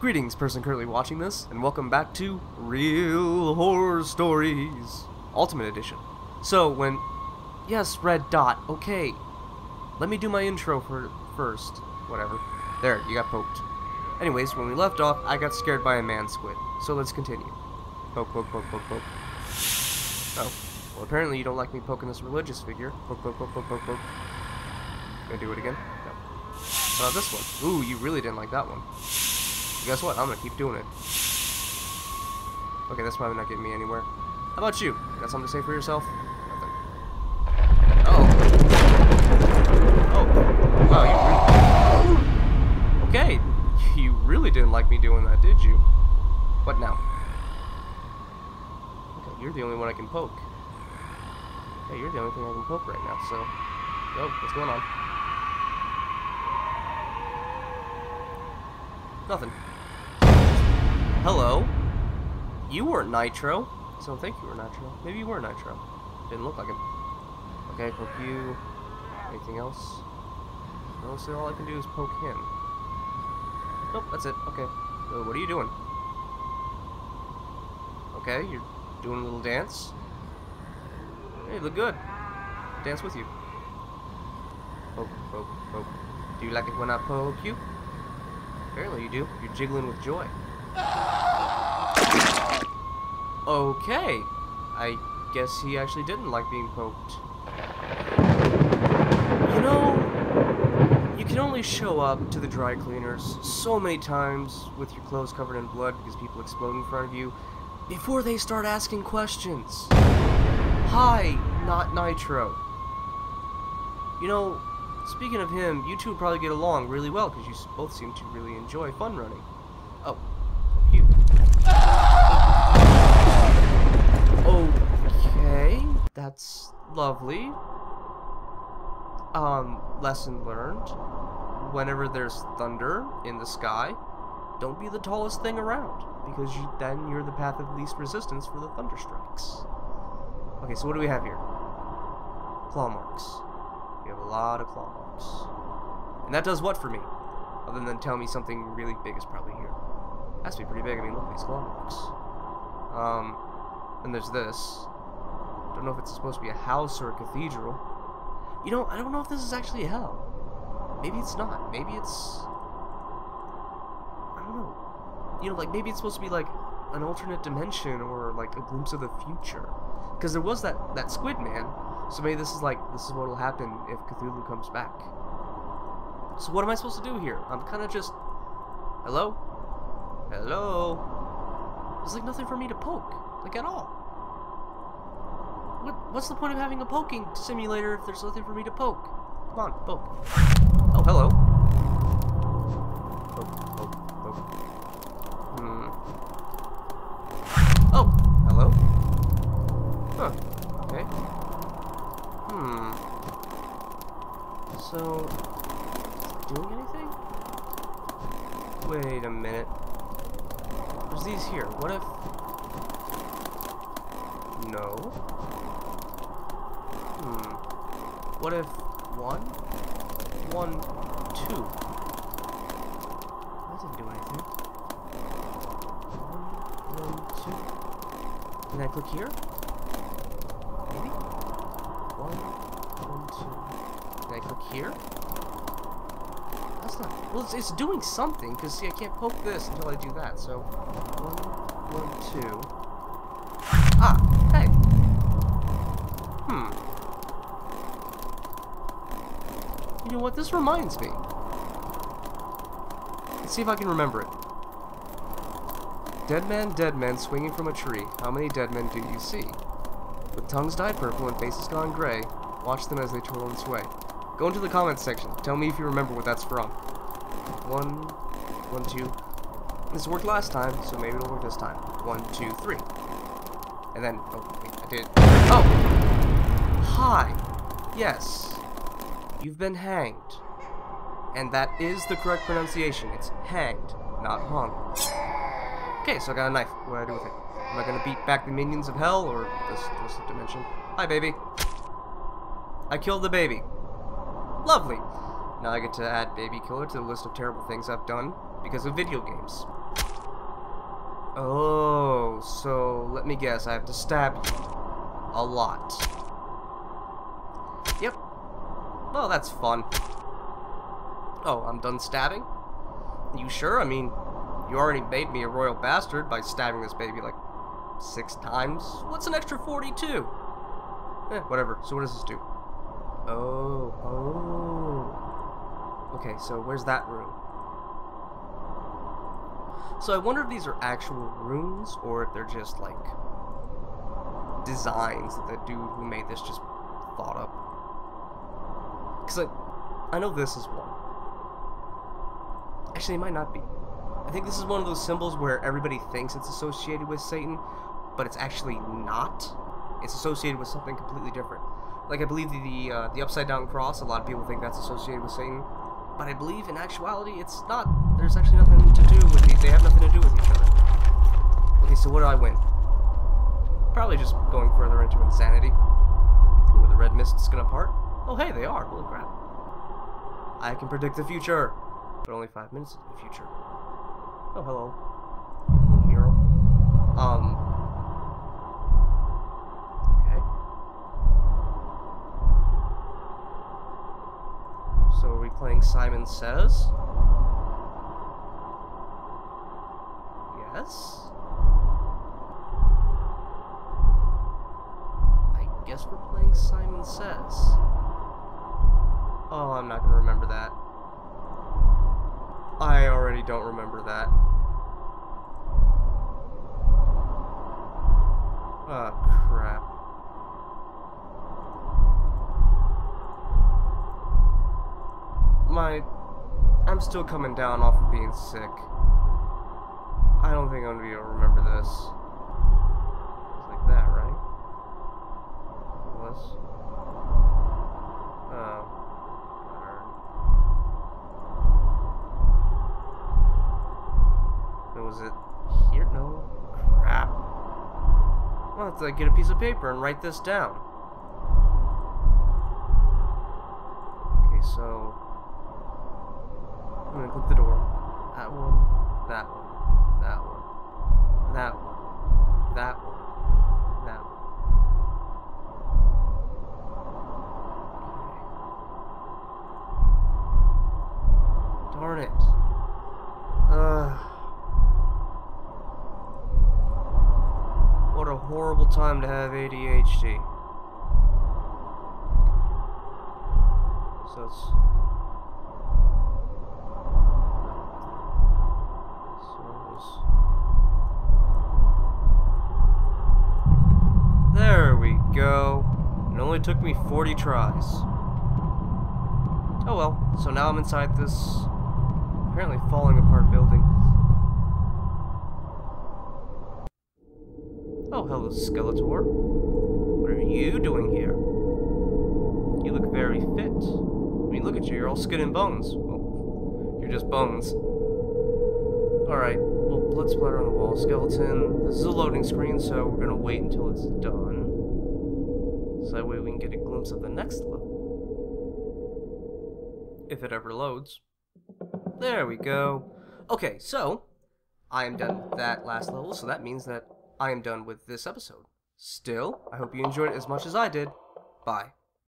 Greetings, person currently watching this, and welcome back to Real Horror Stories Ultimate Edition. So, when... Yes, red dot, okay. Let me do my intro for first. Whatever. There, you got poked. Anyways, when we left off, I got scared by a man squid. So let's continue. Poke, poke, poke, poke, poke. Oh. Well, apparently you don't like me poking this religious figure. Poke, poke, poke, poke, poke, poke. Gonna do it again? No. How about this one? Ooh, you really didn't like that one. Guess what? I'm gonna keep doing it. Okay, that's probably not getting me anywhere. How about you? Got something to say for yourself? Nothing. Oh. Oh. Wow, you. Okay. You really didn't like me doing that, did you? What now? Okay, you're the only one I can poke. Okay, you're the only thing I can poke right now, so... Yo, what's going on? Nothing. Hello? You weren't Nitro. So I don't think you were Nitro. Maybe you were Nitro. Didn't look like him. Okay, poke you. Anything else? So all I can do is poke him. Nope, that's it. Okay. What are you doing? Okay, you're doing a little dance. Hey, look good. Dance with you. Poke, poke, poke. Do you like it when I poke you? Apparently you do. You're jiggling with joy. Okay. I guess he actually didn't like being poked. You know, you can only show up to the dry cleaners so many times with your clothes covered in blood because people explode in front of you before they start asking questions. Hi, not Nitro. You know, speaking of him, you two probably get along really well because you both seem to really enjoy fun running. Oh, that's lovely. Um, lesson learned. Whenever there's thunder in the sky, don't be the tallest thing around, because you, then you're the path of least resistance for the thunder strikes. Okay, so what do we have here? Claw marks. We have a lot of claw marks. And that does what for me? Other than tell me something really big is probably here. Has to be pretty big. I mean, look at these claw marks. Um, and there's this. I don't know if it's supposed to be a house or a cathedral. You know, I don't know if this is actually hell. Maybe it's not. Maybe it's... I don't know. You know, like, maybe it's supposed to be, like, an alternate dimension or, like, a glimpse of the future. Because there was that, that squid man. So maybe this is, like, this is what will happen if Cthulhu comes back. So what am I supposed to do here? I'm kind of just... Hello? Hello? There's, like, nothing for me to poke. Like, at all. What, what's the point of having a poking simulator if there's nothing for me to poke? Come on, poke. Oh, hello. Poke, poke, poke. Hmm. Oh, hello. Huh. Okay. Hmm. So, doing anything? Wait a minute. There's these here. What if... No. Hmm. What if one? One, two. That didn't do anything. One, one, two. Can I click here? Maybe? One, one, two. Can I click here? That's not... Well, it's, it's doing something, because, see, I can't poke this until I do that, so... One, one, two... Ah! Hey! Hmm. You know what? This reminds me. Let's see if I can remember it. Dead man, dead man, swinging from a tree. How many dead men do you see? With tongues dyed purple and faces gone gray, watch them as they twirl and sway. Go into the comments section. Tell me if you remember what that's from. One, one, two. This worked last time, so maybe it'll work this time. One, two, three. And then, oh, wait, I did. Oh! Hi! Yes. You've been hanged. And that is the correct pronunciation. It's hanged, not hung. Okay, so I got a knife. What do I do with it? Am I gonna beat back the minions of hell, or this twisted dimension? Hi, baby. I killed the baby. Lovely. Now I get to add Baby Killer to the list of terrible things I've done because of video games. Oh, so let me guess. I have to stab. A lot. Yep. Well, that's fun. Oh, I'm done stabbing? You sure? I mean, you already made me a royal bastard by stabbing this baby like six times. What's an extra 42? Eh, whatever. So what does this do? Oh, oh. Okay, so where's that room? So I wonder if these are actual runes or if they're just like designs that the dude who made this just thought up. Because I, I know this is one. Actually, it might not be. I think this is one of those symbols where everybody thinks it's associated with Satan, but it's actually not. It's associated with something completely different. Like I believe the uh, the upside down cross. A lot of people think that's associated with Satan, but I believe in actuality it's not. There's actually nothing to do with these. They have nothing to do with each other. Okay, so what do I win? Probably just going further into insanity. Ooh, the red mist's gonna part. Oh hey, they are. Holy crap. I can predict the future, but only five minutes in the future. Oh hello. Mural. Um. Playing Simon Says? Yes. I guess we're playing Simon Says. Oh, I'm not gonna remember that. I already don't remember that. Oh, crap. My... I'm still coming down off of being sick. I don't think I'm gonna be able to remember this. It's like that, right? Was? Oh. Uh, Was it here? No. Crap. I'll have to get a piece of paper and write this down. Okay, so... I'm gonna click the door. That one, that one, that one, that one, that one, that one. Darn it. Ugh. What a horrible time to have ADHD. So it's There we go. It only took me 40 tries. Oh well, so now I'm inside this apparently falling apart building. Oh, hello, Skeletor. What are you doing here? You look very fit. I mean, look at you, you're all skin and bones. Well, you're just bones. Alright, well, blood splatter on the wall. Skeleton. This is a loading screen, so we're gonna wait until it's done. So that way we can get a glimpse of the next level. If it ever loads. There we go. Okay, so, I am done with that last level, so that means that I am done with this episode. Still, I hope you enjoyed it as much as I did. Bye.